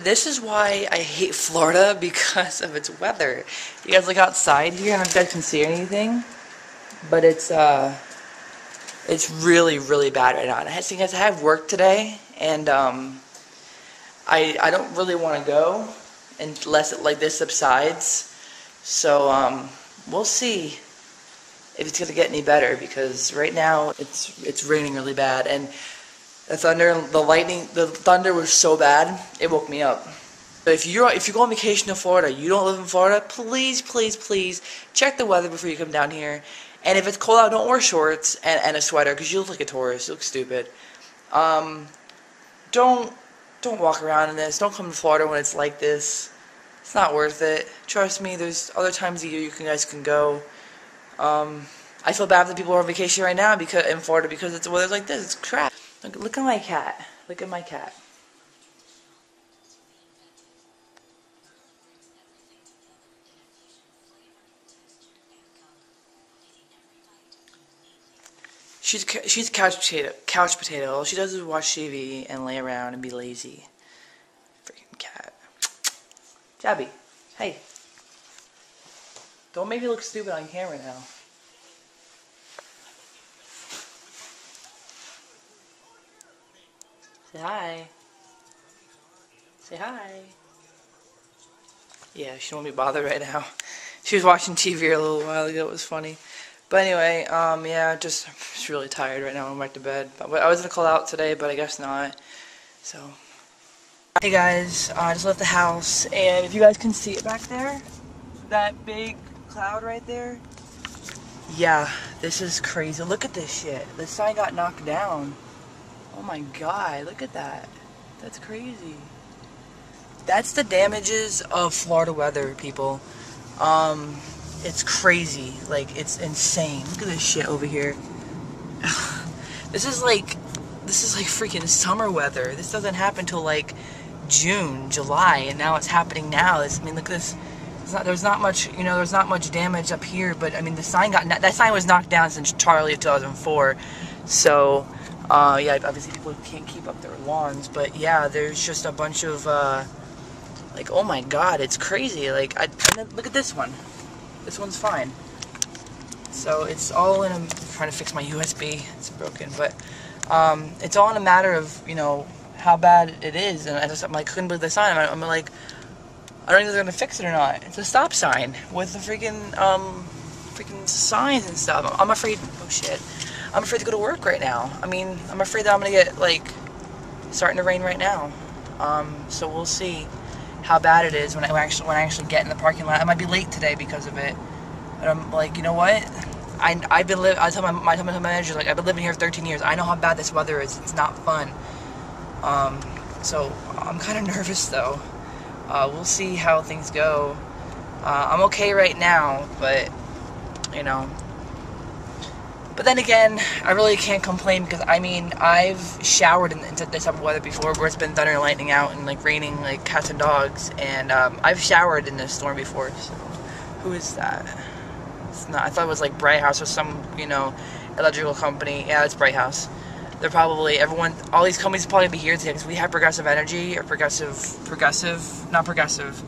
This is why I hate Florida because of its weather. You guys look outside here, I don't know if you guys can see anything, but it's uh, it's really really bad right now. And I think I have work today, and um, I I don't really want to go unless it like this subsides. So um, we'll see if it's gonna get any better because right now it's it's raining really bad and the thunder, the lightning, the thunder was so bad, it woke me up. But if you're if you go on vacation to Florida, you don't live in Florida, please, please, please check the weather before you come down here. And if it's cold out, don't wear shorts and, and a sweater because you look like a tourist. You look stupid. Um, don't don't walk around in this. Don't come to Florida when it's like this. It's not worth it. Trust me. There's other times of year you guys can go. Um, I feel bad the people are on vacation right now because in Florida because it's weather's like this. It's crap. Look, look at my cat. Look at my cat. She's she's couch potato. Couch potato. All she does is watch TV and lay around and be lazy. Freaking cat. Chubby, hey. Don't make me look stupid on camera now. Say hi. Say hi. Yeah, she don't me bothered right now. She was watching TV a little while ago. It was funny. But anyway, um, yeah, just, just really tired right now. I'm back to bed. But I was gonna call out today, but I guess not. So, hey guys, uh, I just left the house, and if you guys can see it back there, that big cloud right there. Yeah, this is crazy. Look at this shit. The sign got knocked down. Oh my god, look at that. That's crazy. That's the damages of Florida weather, people. Um, it's crazy. Like, it's insane. Look at this shit over here. this is like, this is like freaking summer weather. This doesn't happen till like June, July, and now it's happening now. This, I mean, look at this. Not, there's not much, you know, there's not much damage up here, but I mean, the sign got, that sign was knocked down since Charley of 2004. So, uh, yeah, obviously people can't keep up their lawns, but yeah, there's just a bunch of, uh, like, oh my god, it's crazy. Like, I, look at this one. This one's fine. So it's all in a, I'm trying to fix my USB, it's broken, but, um, it's all in a matter of, you know, how bad it is, and I just, I'm like, couldn't believe the sign, I'm, I'm like, I don't know if they're gonna fix it or not. It's a stop sign with the freaking, um, freaking signs and stuff. I'm afraid, oh shit. I'm afraid to go to work right now. I mean, I'm afraid that I'm gonna get like starting to rain right now. Um, so we'll see how bad it is when I actually when I actually get in the parking lot. I might be late today because of it. But I'm like, you know what? I I've been living. I tell my my, my manager like I've been living here for 13 years. I know how bad this weather is. It's not fun. Um, so I'm kind of nervous though. Uh, we'll see how things go. Uh, I'm okay right now, but you know, but then again, I really can't complain because I mean I've showered in, this type of weather before, where it's been thunder and lightning out and like raining like cats and dogs, and um, I've showered in this storm before. So who is that? It's not. I thought it was like Bright House or some you know electrical company. Yeah, it's Bright House. They're probably everyone. All these companies probably be here today because we have Progressive Energy or Progressive, Progressive, not Progressive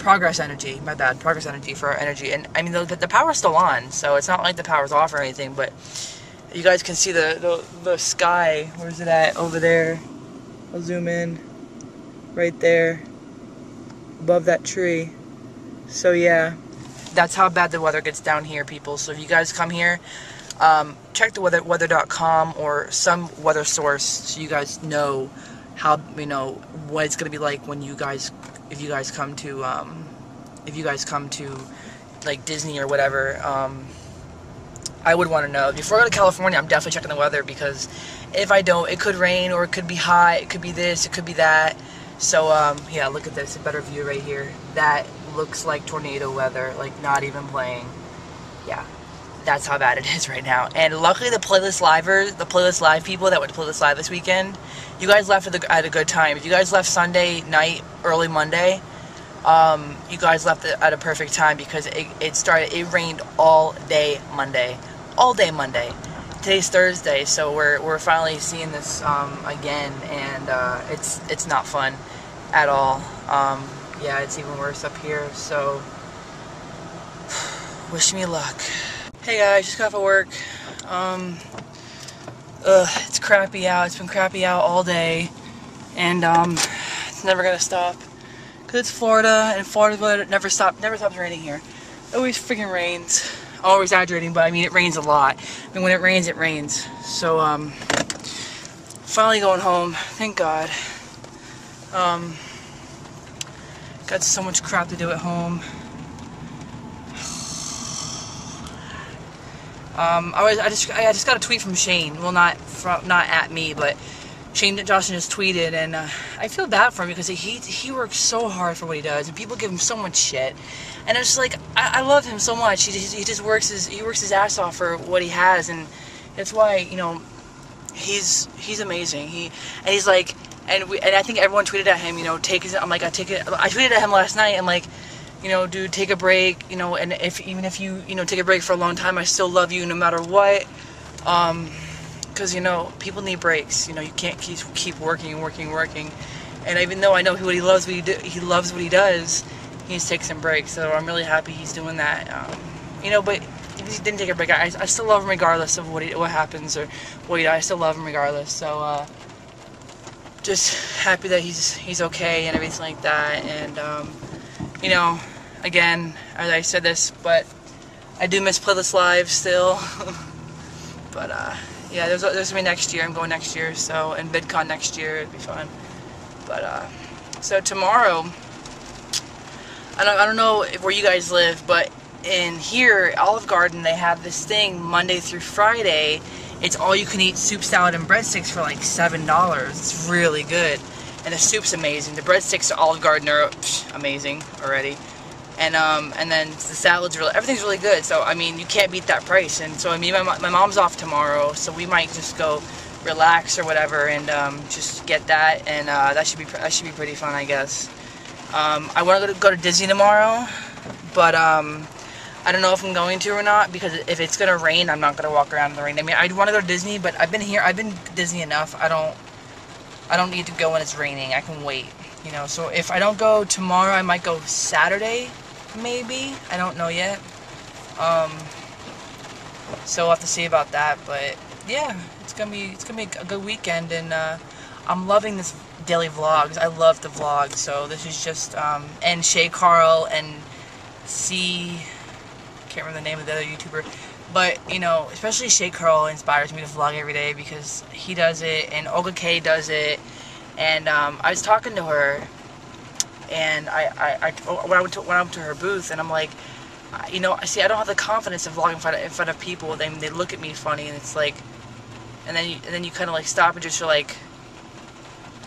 Progress Energy, my bad, Progress Energy for our energy. And I mean, the, the power's still on, so it's not like the power's off or anything, but you guys can see the, the, the sky. Where's it at? Over there. I'll zoom in. Right there. Above that tree. So yeah, that's how bad the weather gets down here, people. So if you guys come here, um, check the weather weather.com or some weather source so you guys know how you know what it's gonna be like when you guys if you guys come to um, if you guys come to like Disney or whatever, um, I would want to know. Before I go to California, I'm definitely checking the weather because if I don't, it could rain or it could be hot, it could be this, it could be that. So um, yeah, look at this, a better view right here. That looks like tornado weather, like not even playing. Yeah, that's how bad it is right now. And luckily, the playlist livers, the playlist live people that went to playlist live this weekend, you guys left at, the, at a good time. If you guys left Sunday night, early Monday, um, you guys left at a perfect time because it, it started. It rained all day Monday, all day Monday. Today's Thursday, so we're we're finally seeing this um, again, and uh, it's it's not fun. at all. Um, yeah, it's even worse up here, so wish me luck. Hey guys, just got off of work. Um, ugh, it's crappy out. It's been crappy out all day, and um, it's never gonna stop. Cause it's Florida, and weather never stop, never stops raining here. It always freaking rains. Over exaggerating, but I mean it rains a lot. I mean when it rains, it rains. So um, finally going home. Thank God. Um, got so much crap to do at home. Um, I was I just I just got a tweet from Shane. Well, not from not at me, but Shane Dawson just tweeted, and uh, I feel bad for him because he he works so hard for what he does, and people give him so much shit. And it's just like I, I love him so much. He just, he just works his he works his ass off for what he has, and that's why you know he's he's amazing. He and he's like, and we and I think everyone tweeted at him. You know, take his. I'm like I take it. I tweeted at him last night. and like you know, dude, take a break, you know, and if even if you, you know, take a break for a long time, I still love you no matter what. Um, because you know, people need breaks. You know, you can't keep keep working, and working, and working. And even though I know he what he loves, what he do, he loves what he does, he needs to take some breaks. So I'm really happy he's doing that. Um, you know, but he didn't take a break. I, I still love him regardless of what he, what happens or what he. I still love him regardless. So uh, just happy that he's he's okay and everything like that. And um, you know, again, as I said this, but I do miss Playlist Live still. but uh, yeah, there's, there's gonna be next year. I'm going next year, so and VidCon next year. It'd be fun. But uh, so tomorrow, I don't I don't know where you guys live, but in here, Olive Garden, they have this thing Monday through Friday. It's all you can eat soup, salad, and breadsticks for like seven dollars. It's really good, and the soup's amazing. The breadsticks at Olive Garden are psh, amazing already and um, and then the salad's really everything's really good. So I mean, you can't beat that price. And so I mean, my, my mom's off tomorrow, so we might just go relax or whatever and um, just get that, and uh, that should be that should be pretty fun, I guess. Um, I want to go to Disney tomorrow, but um, I don't know if I'm going to or not because if it's gonna rain, I'm not gonna walk around in the rain. I mean, I'd want to go to Disney, but I've been here, I've been Disney enough. I don't, I don't need to go when it's raining. I can wait, you know. So if I don't go tomorrow, I might go Saturday maybe. I don't know yet. Um, so we'll have to see about that. But yeah, it's gonna be it's gonna be a good weekend, and uh, I'm loving this daily vlogs. I love the vlog. So this is just um, and Shay Carl and C. Can't remember the name of the other YouTuber. But, you know, especially Shay Carl inspires me to vlog every day because he does it and Olga K does it. And um, I was talking to her and I, I, I when I went to when I went to her booth, and I'm like, you know, I see, I don't have the confidence of vlogging in front of, in front of people. They they look at me funny, and it's like, and then you, and then you kind of like stop and just like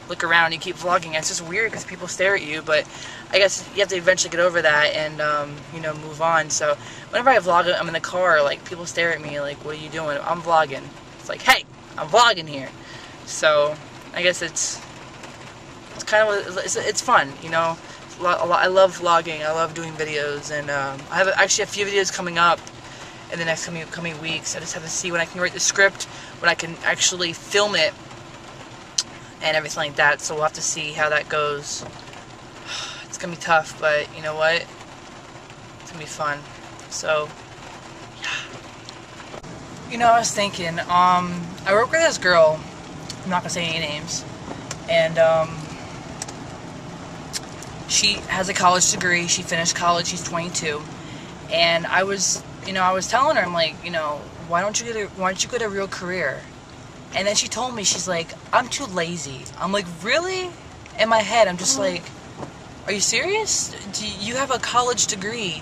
look around. And you keep vlogging. It's just weird because people stare at you, but I guess you have to eventually get over that and um, you know move on. So whenever I vlog, I'm in the car, like people stare at me, like, what are you doing? I'm vlogging. It's like, hey, I'm vlogging here. So I guess it's it's kind of it's, it's fun, you know. I love vlogging. I love doing videos, and um, I have actually a few videos coming up in the next coming coming weeks. I just have to see when I can write the script, when I can actually film it, and everything like that. So we'll have to see how that goes. It's gonna be tough, but you know what? It's gonna be fun. So, yeah. You know, I was thinking. Um, I work with this girl. I'm not gonna say any names, and um, she has a college degree. She finished college. She's 22. And I was, you know, I was telling her, I'm like, you know, why don't you get a, why don't you get a real career? And then she told me, she's like, I'm too lazy. I'm like, really? In my head, I'm just like, are you serious? Do you have a college degree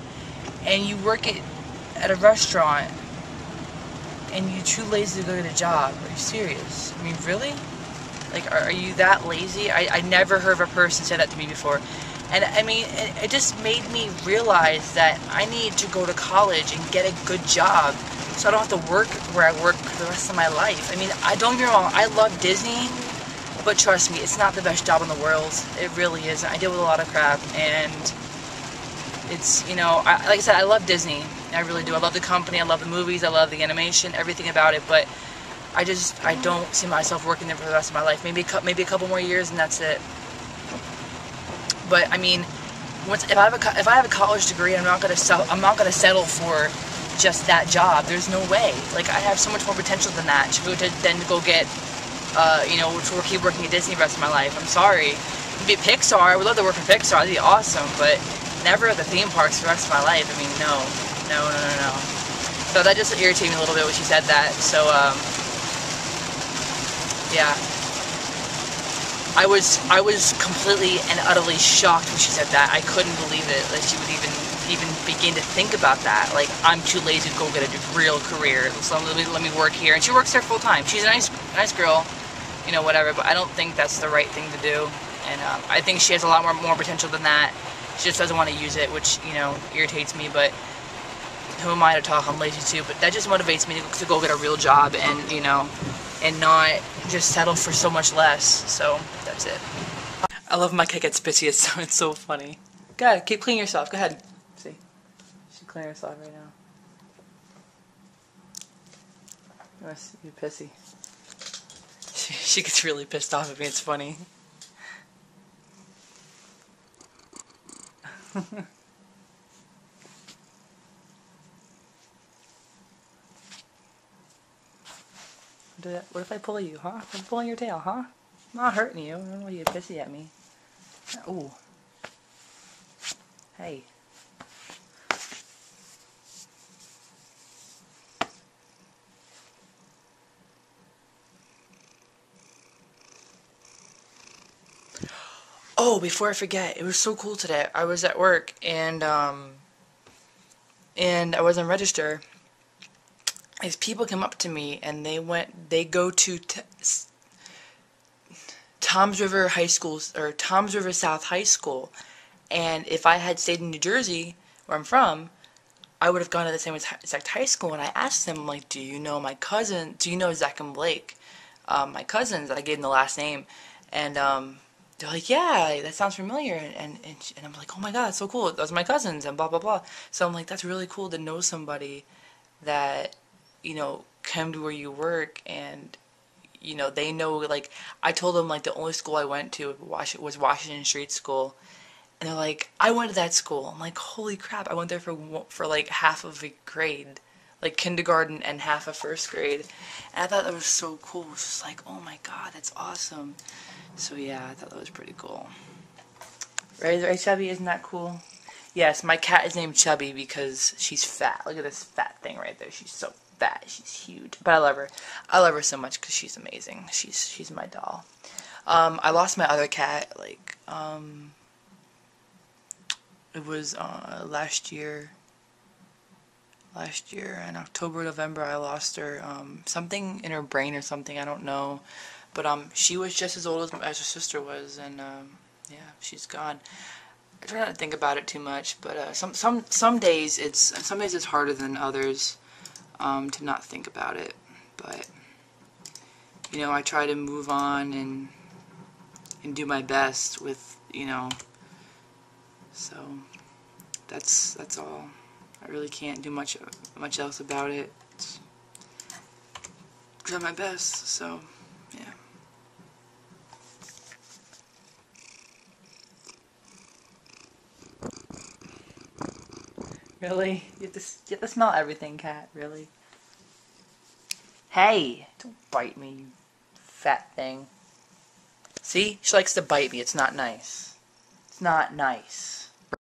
and you work at, at a restaurant and you're too lazy to go get a job? Are you serious? I mean, really? Like, are, are you that lazy? I, I never heard of a person say that to me before. And I mean, it just made me realize that I need to go to college and get a good job so I don't have to work where I work for the rest of my life. I mean, I don't get me wrong, I love Disney, but trust me, it's not the best job in the world. It really isn't. I deal with a lot of crap, and it's, you know, I, like I said, I love Disney. I really do. I love the company, I love the movies, I love the animation, everything about it, but I just, I don't see myself working there for the rest of my life. Maybe, maybe a couple more years, and that's it. but I mean, once if I have a if I have a college degree, I'm not gonna sell, I'm not gonna settle for just that job. There's no way. Like I have so much more potential than that to go to then to go get, uh, you know, to keep working at Disney the rest of my life. I'm sorry. Be Pixar. I would love to work for Pixar. That'd be awesome. But never at the theme parks for the rest of my life. I mean, no, no, no, no, no. So that just irritated me a little bit when she said that. So, um, yeah. I was I was completely and utterly shocked when she said that. I couldn't believe it that she would even even begin to think about that. Like I'm too lazy to go get a real career. So let me let me work here. And she works there full time. She's a nice nice girl, you know whatever. But I don't think that's the right thing to do. And um, I think she has a lot more more potential than that. She just doesn't want to use it, which you know irritates me. But who am I to talk? I'm lazy too. But that just motivates me to, to go get a real job and you know and not just settle for so much less. So that's it. I love my gets pissy. It's so, it's so funny. Go ahead, keep cleaning yourself. Go ahead. See, she's cleaning herself right now. You're pissy. She, gets really pissed off at me. It's funny. What if I pull you, huh? I'm pulling your tail, huh? I'm not hurting you. I don't know why you get pissy at me. Ooh. Hey. Oh, before I forget, it was so cool today. I was at work and um and I was on register is people come up to me and they went they go to Toms River High School or Toms River South High School. And if I had stayed in New Jersey where I'm from I would have gone to the same exact high school. And I asked them like do you know my cousin do you know Zach and Blake? Um, my cousins I gave them the last name. And um, they're like yeah that sounds familiar and, and, and I'm like oh my god that's so cool those are my cousins and blah blah blah so I'm like that's really cool to know somebody that you know, come to where you work and you know, they know like I told them like the only school I went to was Washington Street School. And they're like, I went to that school. I'm like, holy crap! I went there for for like half of a grade, like kindergarten and half of first grade. And I thought that was so cool. It was just like, oh my god, that's awesome. So yeah, I thought that was pretty cool. Right, right, Chubby? Isn't that cool? Yes, my cat is named Chubby because she's fat. Look at this fat thing right there. She's so fat. She's huge, but I love her. I love her so much because she's amazing. She's she's my doll. Um, I lost my other cat like um, it was uh, last year. Last year in October, November, I lost her. Um, something in her brain or something. I don't know, but um, she was just as old as, as her sister was, and um, yeah, she's gone. I try not to think about it too much, but uh, some some some days it's some days it's harder than others um, to not think about it. But, you know, I try to move on and, and do my best with, you know, so that's, that's all. I really can't do much, much else about it. Try my best, so, yeah. Really? You have, to, you have to smell everything, cat. Really? Hey! Don't bite me, you fat thing. See? She likes to bite me. It's not nice. It's not nice.